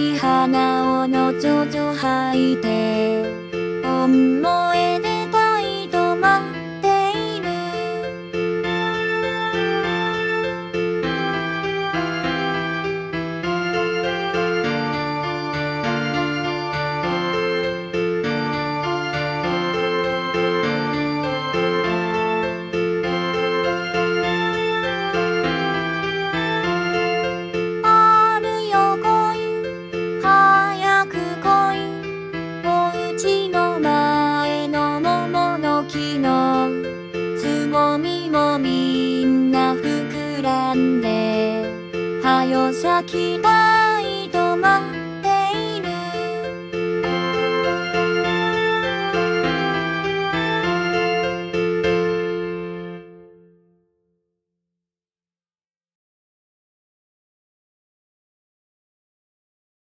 い花をのちょちょ吐いて思いみもみんな膨らんではよ咲きたいと待